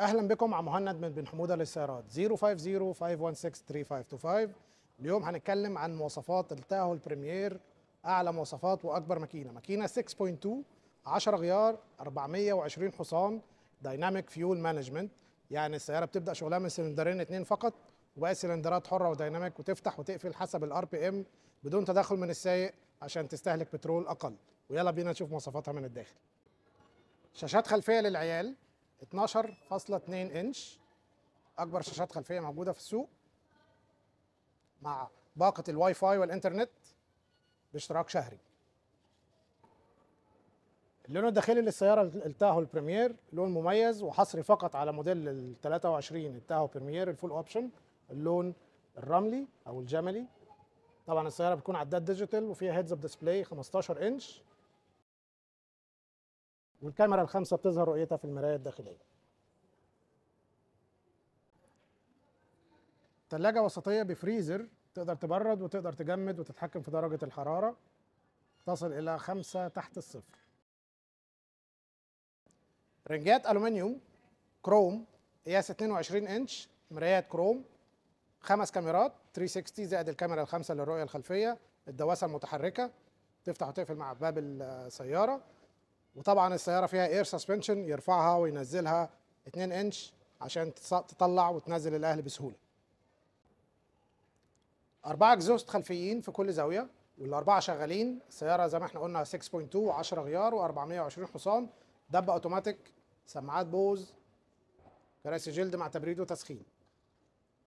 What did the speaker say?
أهلا بكم مع مهند من بن حمودة للسيارات. 050-516-3525 اليوم هنتكلم عن مواصفات التاهو البريمير أعلى مواصفات وأكبر ماكينة. ماكينة 6.2 10 غيار 420 حصان dynamic fuel management يعني السيارة بتبدأ شغلها من سلندرين اتنين فقط وباقي سلندرات حرة و dynamic وتفتح وتقفل حسب ال RPM بدون تدخل من السايق عشان تستهلك بترول أقل. ويلا بينا نشوف مواصفاتها من الداخل. شاشات خلفية للعيال. 12.2 انش أكبر شاشات خلفية موجودة في السوق مع باقة الواي فاي والإنترنت باشتراك شهري. اللون الداخلي للسيارة التاهو البريمير لون مميز وحصري فقط على موديل ال 23 التاهو بريمير ال full option اللون الرملي أو الجملي. طبعا السيارة بتكون عداد digital وفيها heads up display 15 انش. والكاميرا الخامسة بتظهر رؤيتها في المراية الداخلية. ثلاجه وسطية بفريزر تقدر تبرد وتقدر تجمد وتتحكم في درجة الحرارة. تصل إلى خمسة تحت الصفر. رنجات ألومنيوم كروم قياس 22 إنش مرايات كروم خمس كاميرات 360 زائد الكاميرا الخامسة للرؤية الخلفية الدواسة المتحركة. تفتح وتقفل مع باب السيارة. وطبعا السيارة فيها air suspension يرفعها وينزلها 2 انش عشان تطلع وتنزل الأهل بسهولة. أربعة exhaust خلفيين في كل زاوية والأربعة شغالين. السيارة زي ما إحنا قلنا 6.2 10 غيار و420 حصان. دبة أوتوماتيك سماعات بوز كراسي جلد مع تبريد وتسخين.